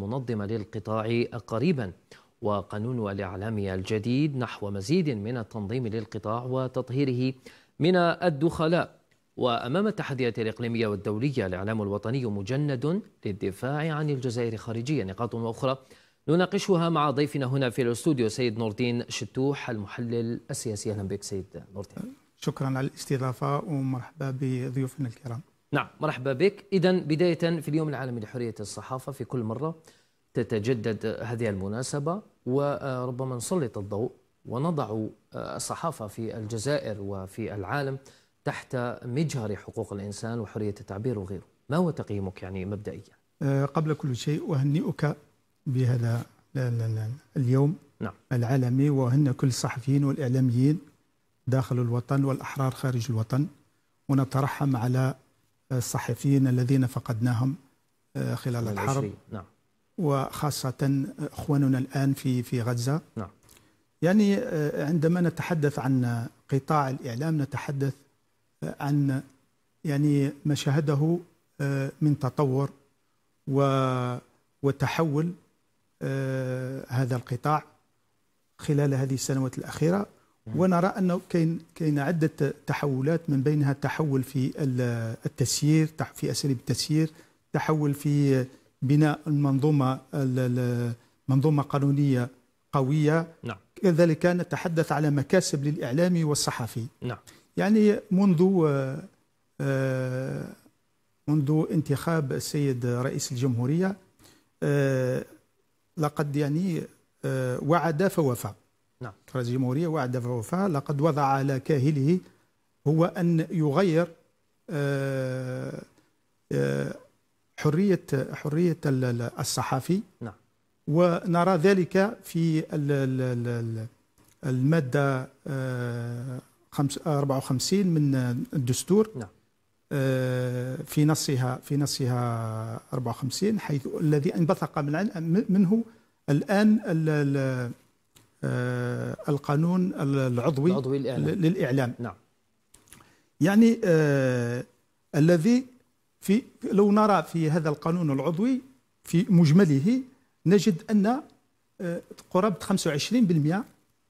منظمة للقطاع قريبا وقانون الإعلام الجديد نحو مزيد من التنظيم للقطاع وتطهيره من الدخلاء. وأمام التحديات الإقليمية والدولية الإعلام الوطني مجند للدفاع عن الجزائر خارجيا نقاط أخرى نناقشها مع ضيفنا هنا في الاستوديو سيد نور الدين شتوح المحلل السياسي. أهلا بك سيد نور الدين شكرا على الاستضافة ومرحبا بضيوفنا الكرام. نعم مرحبا بك. إذا بداية في اليوم العالمي لحرية الصحافة في كل مرة تتجدد هذه المناسبة وربما نسلط الضوء ونضع الصحافة في الجزائر وفي العالم تحت مجهر حقوق الإنسان وحرية التعبير وغيره. ما هو تقييمك يعني مبدئيا؟ أه، قبل كل شيء أهنئك بهذا اليوم نعم. العالمي وهن كل الصحفيين والإعلاميين داخل الوطن والأحرار خارج الوطن ونترحم على الصحفيين الذين فقدناهم أه، خلال الحرب نعم. وخاصة أخواننا الآن في في غزة نعم. يعني أه، عندما نتحدث عن قطاع الإعلام نتحدث عن يعني ما شاهده آه، من تطور وتحول آه، هذا القطاع خلال هذه السنوات الأخيرة ونرى أنه كاين كاين عدة تحولات من بينها تحول في التسيير في أساليب التسيير تحول في بناء المنظومة منظومة قانونية قوية نعم. كذلك نتحدث على مكاسب للإعلامي والصحفي نعم. يعني منذ آه، آه، منذ انتخاب السيد رئيس الجمهورية آه، لقد يعني وعد فوفى نعم. رئيس الجمهورية وعد فوفى لقد وضع على كاهله هو أن يغير حرية حرية الصحفي نعم. ونرى ذلك في المادة 54 من الدستور. نعم. آه، في نصها في نصها 54 حيث الذي انبثق من منه الآن آه، القانون العضوي, العضوي الإعلام. للإعلام نعم يعني آه الذي في لو نرى في هذا القانون العضوي في مجمله نجد أن آه قرابة 25%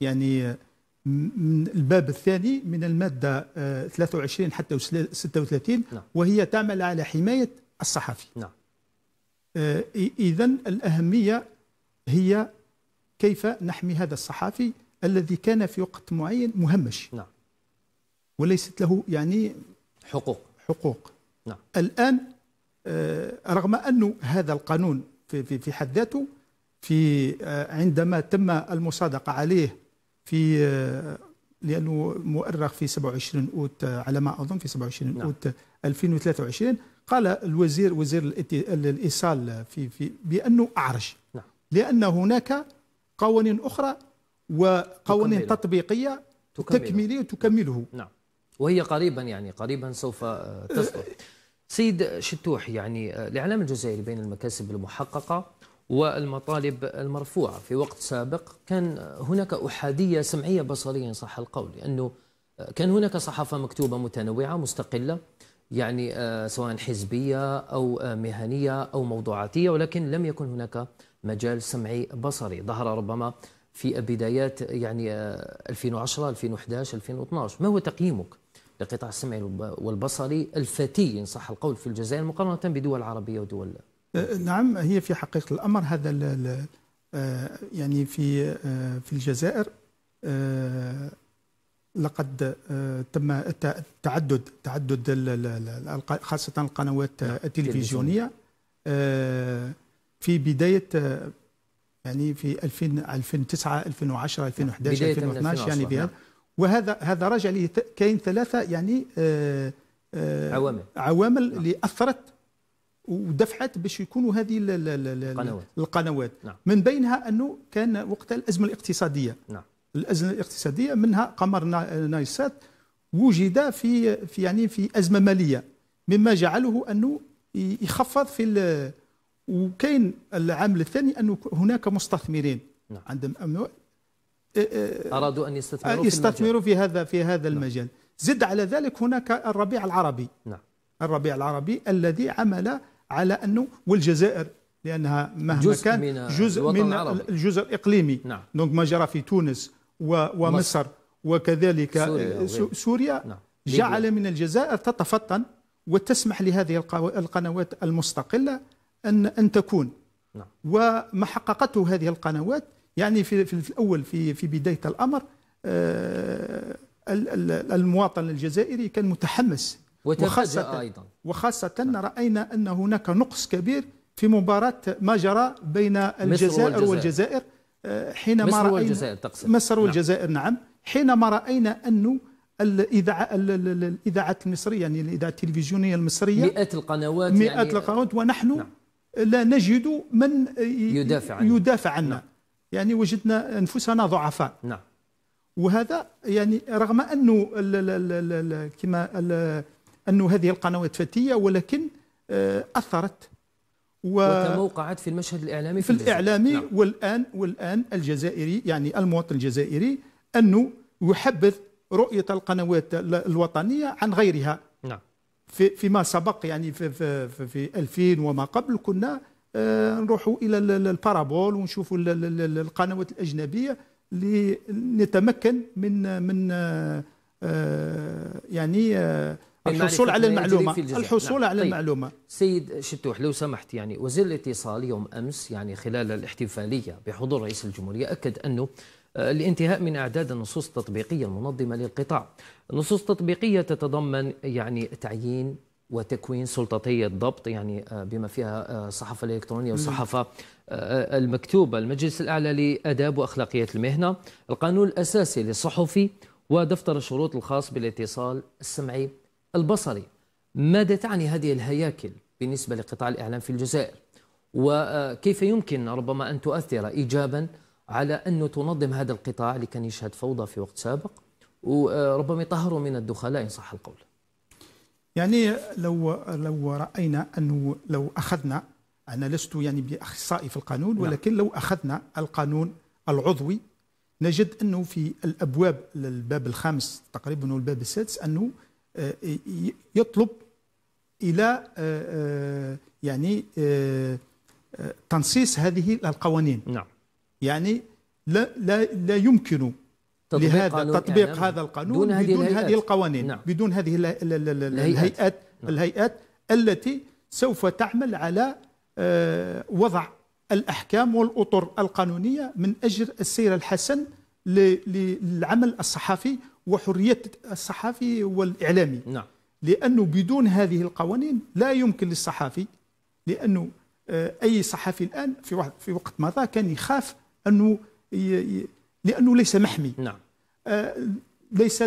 يعني من الباب الثاني من المادة 23 آه، حتى 36 نعم. وهي تعمل على حماية الصحفي نعم. آه، إذا الأهمية هي كيف نحمي هذا الصحفي الذي كان في وقت معين مهمش نعم. وليست له يعني حقوق حقوق نعم. الآن آه، رغم أن هذا القانون في في حد ذاته في عندما تم المصادقة عليه في لأنه مؤرخ في 27 أوت على ما أظن في 27 نعم. أوت 2023 قال الوزير وزير الإيصال في في بأنه أعرج نعم. لأن هناك قوانين أخرى وقوانين تكمله. تطبيقية تكمله. تكمليه تكمله نعم وهي قريبا يعني قريبا سوف تصدر سيد شتوح يعني الإعلام الجزائري بين المكاسب المحققة والمطالب المرفوعة في وقت سابق كان هناك أحادية سمعية بصرية صح القول لأنه كان هناك صحافة مكتوبة متنوعة مستقلة يعني آه، سواء حزبية أو آه، مهنية أو موضوعاتية ولكن لم يكن هناك مجال سمعي بصري. ظهر ربما في بدايات يعني 2010 2011 2012 ما هو تقييمك لقطاع السمعي والبصري الفتي إن صح القول في الجزائر مقارنة بدول عربية ودول؟ أه، نعم هي في حقيقة الأمر. هذا أه، يعني في أه، في الجزائر لقد تم تعدد تعدد خاصة القنوات نعم، التلفزيونية. في بداية يعني في 2000 2009 2010 2011 2012 يعني بها نعم. وهذا هذا راجع لي كاين ثلاثة يعني عوامل عوامل اللي أثرت ودفعت باش يكونوا هذه القنوات, القنوات. نعم. من بينها أنه كان وقتها الأزمة الاقتصادية نعم. الأزمة الاقتصادية منها قمر نايسات وجد في في يعني في أزمة مالية مما جعله أنه يخفض في وكاين العامل الثاني أنه هناك مستثمرين نعم. عندهم أرادوا أن يستثمروا يستثمروا في, في هذا في هذا نعم. المجال زد على ذلك هناك الربيع العربي نعم. الربيع العربي الذي عمل على أنه والجزائر لأنها مهما جزء كان من جزء من العربي. الجزء الإقليمي نعم. donc ما جرى في تونس ومصر وكذلك سوريا, سوريا نعم. جعل من الجزائر تتفطن وتسمح لهذه القنوات المستقلة ان أن تكون. نعم. وما حققته هذه القنوات يعني في في الأول في في بداية الأمر آه، المواطن الجزائري كان متحمس. وخاصة أيضا. وخاصة نعم. رأينا أن هناك نقص كبير في مباراة ما جرى بين الجزائر والجزائر, والجزائر آه، حينما مصر رأينا والجزائر تقصد. مصر والجزائر نعم, نعم حينما رأينا أنه الإذاعة الإذاعات المصرية يعني الإذاعة التلفزيونية المصرية مئات القنوات مئات يعني القنوات ونحن نعم. لا نجد من يدافع عنا, يدافع عنا. نعم. يعني وجدنا أنفسنا ضعفاء. نعم. وهذا يعني رغم أنه كما أنه هذه القنوات فتية ولكن آه، أثرت. و... وتموقعت في المشهد الإعلامي في, في الإعلامي نعم. والآن والآن الجزائري يعني المواطن الجزائري أنه يحبذ رؤية القنوات الوطنية عن غيرها. نعم. في فيما سبق يعني في, في, في, في 2000 وما قبل كنا آه، نروحوا إلى البارابول ونشوفوا القنوات الأجنبية لنتمكن من من آه، يعني الحصول على المعلومة الحصول نعم. على طيب. المعلومة سيد شتوح لو سمحت يعني وزير الاتصال يوم أمس يعني خلال الاحتفالية بحضور رئيس الجمهورية أكد أنه آه، الانتهاء من أعداد النصوص التطبيقية المنظمة للقطاع. النصوص التطبيقية تتضمن يعني تعيين وتكوين سلطتي الضبط يعني آه، بما فيها آه، الإلكترونية والصحافة المكتوبة. المجلس الأعلى لأداب وأخلاقيات المهنة. القانون الأساسي للصحفي ودفتر الشروط الخاص بالاتصال السمعي البصري. ماذا تعني هذه الهياكل بالنسبة لقطاع الإعلام في الجزائر؟ وكيف يمكن ربما أن تؤثر إيجابا على أنه تنظم هذا القطاع اللي كان يشهد فوضى في وقت سابق وربما يطهره من الدخلاء إن صح القول. يعني لو لو رأينا أنه لو أخذنا أنا لست يعني بأخصائي في القانون نعم. ولكن لو أخذنا القانون العضوي نجد أنه في الأبواب الباب الخامس تقريبا والباب السادس أنه آه، يطلب إلى آه، آه، يعني تنصيص هذه القوانين. نعم. يعني لا لا لا يمكن لهذا تطبيق يعني هذا القانون دون هذه, بدون هذه القوانين نعم. بدون هذه الهيئات. نعم. الهيئات التي سوف تعمل على وضع الأحكام والأطر القانونية من أجل السير الحسن للعمل الصحفي وحرية الصحفي والإعلامي. نعم. لأنه بدون هذه القوانين لا يمكن للصحفي لأنه آه، أي صحفي الآن في في وقت مضى كان يخاف أنه لأنه ليس محمي. نعم. آه، ليس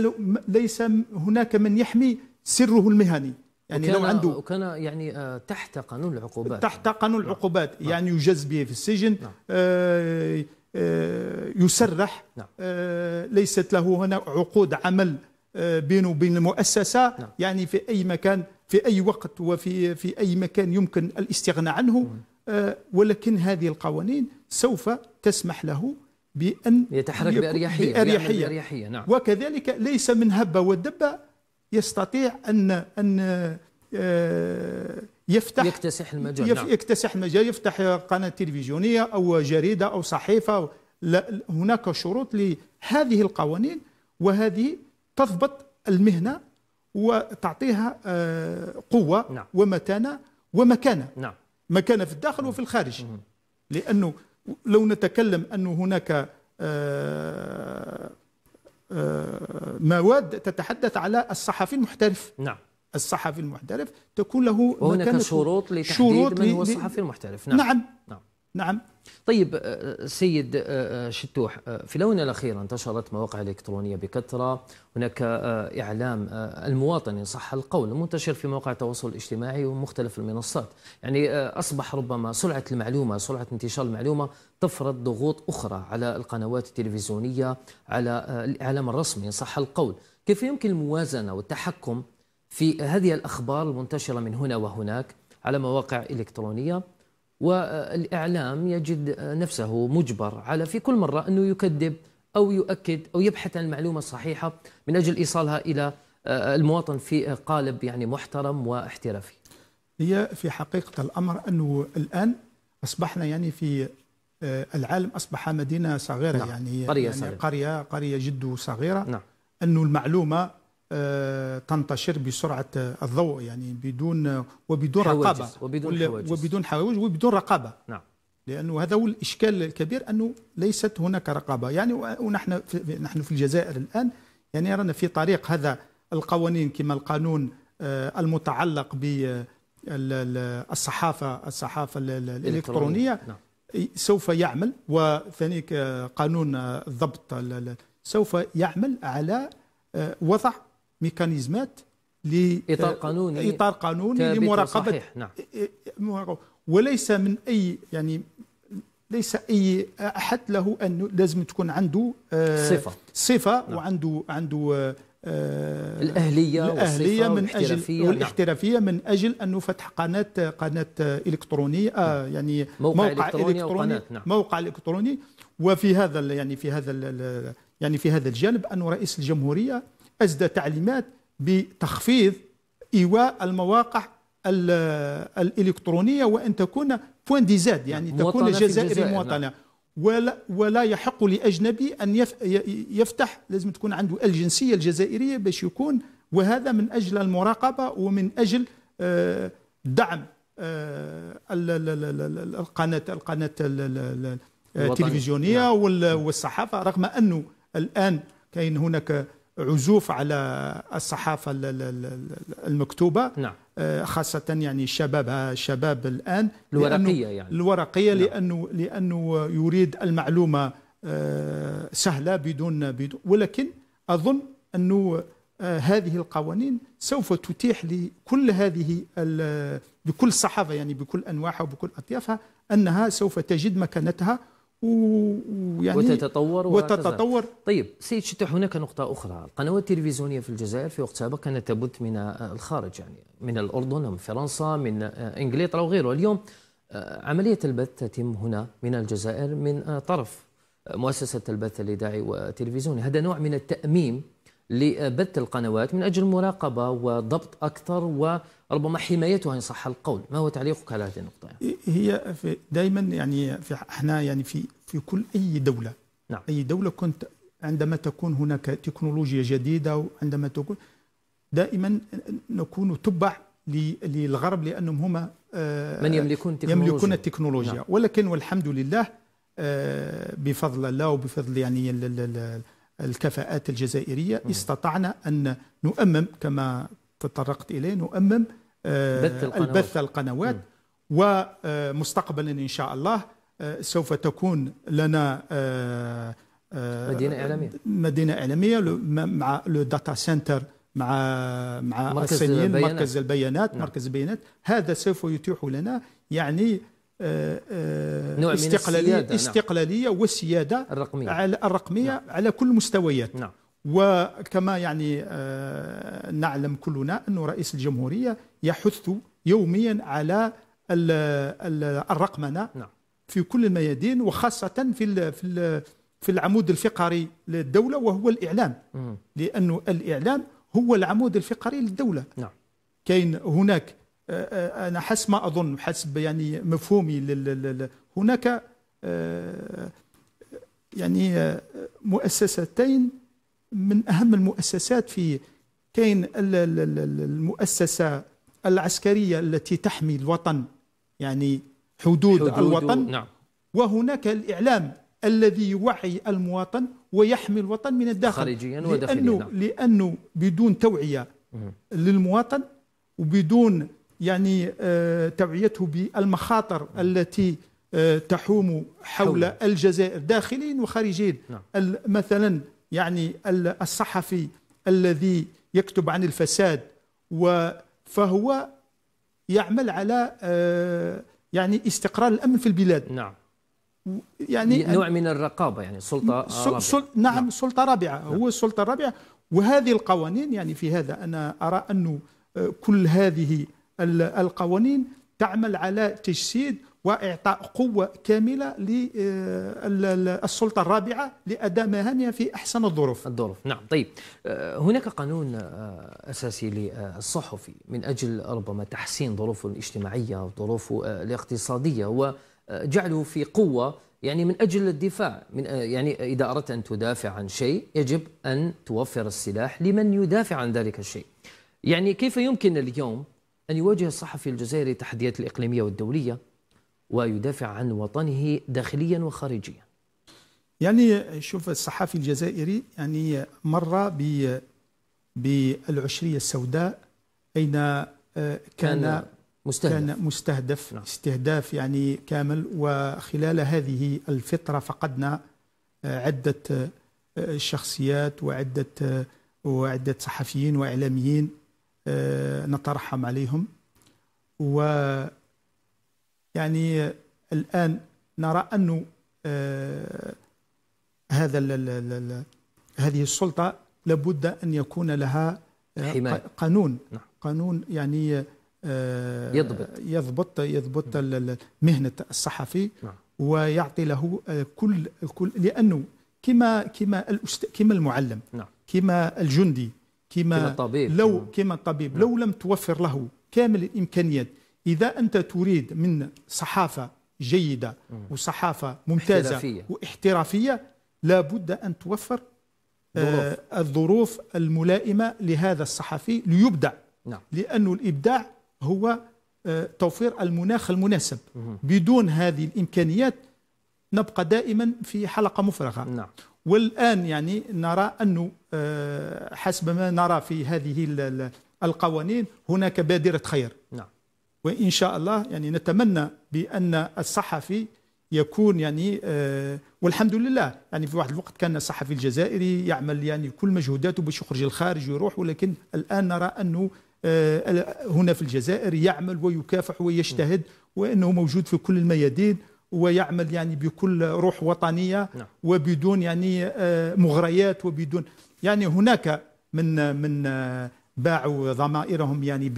ليس هناك من يحمي سره المهني. يعني وكان لو عنده وكان يعني آه، تحت قانون العقوبات. تحت قانون العقوبات. نعم. يعني يجز به في السجن. نعم. آه آه، يسرح. نعم. آه، ليست له هنا عقود عمل آه، بينه وبين المؤسسة. نعم. يعني في أي مكان في أي وقت وفي في أي مكان يمكن الاستغناء عنه. ولكن هذه القوانين سوف تسمح له بأن يتحرك بأريحية, بأريحية. بأريحية. نعم. وكذلك ليس من هبة ودبة يستطيع أن أن يفتح يكتسح المجال يف نعم. يكتسح المجال يفتح قناة تلفزيونية أو جريدة أو صحيفة لا هناك شروط لهذه القوانين وهذه تضبط المهنة وتعطيها آه، قوة نعم. ومتانة ومكانة نعم. مكانة في الداخل وفي الخارج لأنه لو نتكلم أن هناك آه، آه، مواد تتحدث على الصحفي المحترف. نعم. الصحفي المحترف تكون له وهناك شروط لتحديد شروط من هو الصحفي المحترف. نعم. نعم, نعم. نعم. طيب آه، آه، سيد آه، شتوح في الآونة الأخيرة انتشرت مواقع إلكترونية بكثرة هناك إعلام المواطن إن صح القول منتشر في مواقع التواصل الاجتماعي ومختلف المنصات. يعني أصبح ربما سرعة المعلومة سرعة انتشار المعلومة تفرض ضغوط أخرى على القنوات التلفزيونية على الإعلام الرسمي إن صح القول. كيف يمكن الموازنة والتحكم في هذه الأخبار المنتشرة من هنا وهناك على مواقع إلكترونية؟ والإعلام يجد نفسه مجبر على في كل مرة أنه يكذب أو يؤكد أو يبحث عن المعلومة الصحيحة من أجل إيصالها إلى المواطن في قالب يعني محترم واحترافي هي في حقيقة الأمر أنه الآن أصبحنا يعني في آه، العالم أصبح مدينة صغيرة نعم. يعني قرية يعني صغيرة. قرية قرية جد صغيرة نعم أن المعلومة آه، تنتشر بسرعة الضوء يعني بدون وبدون حواجز، رقابة. وبدون حواجز. وبدون حواجز وبدون رقابة. نعم. لأنه هذا هو الإشكال الكبير أنه ليست هناك رقابة. يعني ونحن في نحن في الجزائر الآن يعني رانا في طريق هذا القوانين كما القانون آه، المتعلق بالصحافة الصحافة ال- ال- الإلكترونية. نعم. سوف يعمل وثانيك قانون الضبط ال- ال- سوف يعمل على آه، وضع ميكانيزمات ل إطار قانوني إطار قانوني لمراقبه وصحيح نعم مراقبة. وليس من اي يعني ليس اي أحد له انه لازم تكون عنده آه، صفة صفة نعم. وعنده عنده آه، الأهلية الأهلية والصفة من أجل والاحترافية نعم. من أجل أنه فتح قناة قناة إلكترونية آه يعني موقع إلكتروني أو قناة، نعم. موقع إلكتروني وفي هذا يعني في هذا يعني في هذا الجانب أن رئيس الجمهورية أسدى تعليمات بتخفيض إيواء المواقع ال- الإلكترونية وأن تكون بوين دي زاد يعني نعم. تكون الجزائر الجزائر، مواطنة ولا ولا يحق لأجنبي أن يف- ي- يفتح لازم تكون عنده الجنسية الجزائرية باش يكون وهذا من أجل المراقبة ومن أجل آه، دعم آه، ال- ال- ال- ال- القناه القناة ال- ال- ال- الوطنية. التلفزيونية نعم. وال- والصحافة رغم أنه الآن كاين هناك عزوف على الصحافة ال- ال- ال- المكتوبة. نعم. آه، خاصة يعني الشباب الشباب الآن لأنه- الورقية يعني. الورقية نعم. لأنه لأنه يريد المعلومة آه، سهلة بدون بدون ولكن أظن أنه آه، هذه القوانين سوف تتيح لكل هذه بكل الصحافه يعني بكل أنواعها وبكل أطيافها أنها سوف تجد مكانتها. ويعني وتتطور. وتتطور. طيب سيد شتوح هناك نقطة أخرى. القنوات التلفزيونية في الجزائر في وقت سابق كانت تبث من الخارج يعني من الأردن ومن فرنسا من إنجلترا وغيره. اليوم آه، عملية البث تتم هنا من الجزائر من آه، طرف مؤسسة البث الإذاعي والتلفزيوني هذا نوع من التأميم لبث القنوات من أجل مراقبة وضبط أكثر وربما حمايتها إن صح القول ما هو تعليقك على هذه النقطة يعني؟ هي في دائما يعني في إحنا يعني في في كل أي دولة نعم. أي دولة كنت عندما تكون هناك تكنولوجيا جديدة وعندما تكون دائما نكون تبع للغرب لأنهم هم آه، من يملكون تكنولوجيا يملكون التكنولوجيا نعم. ولكن والحمد لله آه، بفضل الله وبفضل يعني الكفاءات الجزائرية استطعنا أن نؤمم كما تطرقت إليه نؤمم آه، بث القنوات. البث القنوات ومستقبلا إن شاء الله آه، سوف تكون لنا آه، مدينة إعلامية. مدينة إعلامية le- مع le data center مع مع مركز تخزين البيانات. مركز البيانات نعم. مركز البيانات هذا سوف يتيح لنا يعني آه، آه، نوع من استقلاليه السيادة، نعم. والسيادة الرقمية. على الرقمية على كل المستويات. نعم. وكما يعني آه، نعلم كلنا أن رئيس الجمهورية يحث يوميا على ال- ال- الرقمنة نعم. في كل الميادين وخاصة في ال- في ال- في العمود الفقري للدولة وهو الإعلام. لأنه الإعلام هو العمود الفقري للدولة. نعم. كاين هناك أنا حسب ما أظن حسب يعني مفهومي لل- هناك آه، يعني آه، مؤسستين من أهم المؤسسات في كاين ال- ال- ال- ال- المؤسسة العسكرية التي تحمي الوطن يعني حدود, حدود الوطن نعم وهناك الإعلام الذي يوعي المواطن ويحمي الوطن من الداخل خارجيا وداخليا لأنه نعم. لأنه بدون توعية. للمواطن وبدون يعني آه، توعيته بالمخاطر التي آه، تحوم حول. الجزائر داخليا وخارجيا نعم. مثلا يعني ال- الصحفي الذي يكتب عن الفساد فهو يعمل على آه، يعني استقرار الأمن في البلاد. نعم. يعني نوع من الرقابة يعني سلطة سل رابعة. سل نعم سلطة رابعة. هو السلطة الرابعة وهذه القوانين يعني في هذا أنا أرى أنه آه، كل هذه القوانين تعمل على تجسيد وإعطاء قوة كاملة للسلطة الرابعة لأداء مهامها في أحسن الظروف. الظروف. نعم طيب. آه، هناك قانون آه، أساسي للصحفي من أجل ربما تحسين ظروفه الاجتماعية وظروفه آه، الاقتصادية جعله في قوة يعني من أجل الدفاع. من يعني إذا أردت أن تدافع عن شيء يجب أن توفر السلاح لمن يدافع عن ذلك الشيء. يعني كيف يمكن اليوم أن يواجه الصحفي الجزائري التحديات الإقليمية والدولية ويدافع عن وطنه داخليا وخارجيا. يعني شوف الصحفي الجزائري يعني مر ب بالعشرية السوداء أين آه، كان, كان مستهدف, كان مستهدف نعم. استهداف يعني كامل. وخلال هذه الفترة فقدنا آه، عدة آه، شخصيات وعدة وعدة صحفيين وإعلاميين. نترحم عليهم و يعني الآن نرى أنه هذا هذه السلطة لابد أن يكون لها حماية. قانون نعم. قانون يعني آه، يضبط يضبط يضبط نعم. مهنة الصحفي نعم. ويعطي له آه، كل كل لأنه كما كما. كما المعلم نعم. كما الجندي كما, الطبيب لو كما الطبيب نعم. لو لم توفر له كامل الإمكانيات إذا أنت تريد من صحافة جيدة وصحافة ممتازة احترافية. واحترافية لابد أن توفر آه الظروف الملائمة لهذا الصحفي ليبدع نعم. لأن الإبداع هو آه توفير المناخ المناسب مه. بدون هذه الإمكانيات نبقى دائما في حلقة مفرغة نعم. والآن يعني نرى أنه آه حسب ما نرى في هذه القوانين هناك بادرة خير. نعم. وإن شاء الله يعني نتمنى بأن الصحفي يكون يعني آه والحمد لله يعني في واحد الوقت كان الصحفي الجزائري يعمل يعني كل مجهوداته باش يخرج للخارج ويروح ولكن الآن نرى أنه آه هنا في الجزائر يعمل ويكافح ويجتهد وأنه موجود في كل الميادين. ويعمل يعني بكل روح وطنية نعم. وبدون يعني آه مغريات وبدون يعني هناك من من آه باعوا ضمائرهم يعني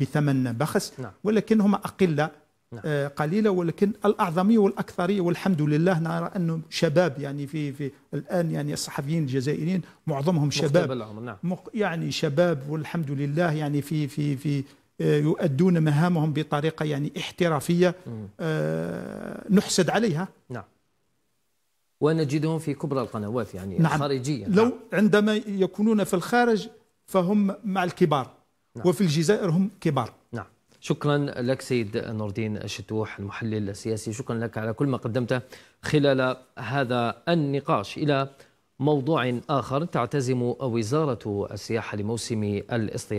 بثمن بخس نعم. ولكنهم اقله نعم. آه، قليلة ولكن الأعظمية والأكثرية والحمد لله نرى أنه شباب يعني في في الآن يعني الصحفيين الجزائريين معظمهم شباب نعم. يعني شباب والحمد لله يعني في في في آه، يؤدون مهامهم بطريقة يعني احترافية آه نحسد عليها. نعم. ونجدهم في كبرى القنوات يعني نعم. خارجيا لو نعم. عندما يكونون في الخارج فهم مع الكبار نعم. وفي الجزائر هم كبار. نعم. شكرا لك سيد نور الدين الشتوح المحلل السياسي. شكرا لك على كل ما قدمته خلال هذا النقاش. إلى موضوع آخر تعتزم وزارة السياحة لموسم الاصطياد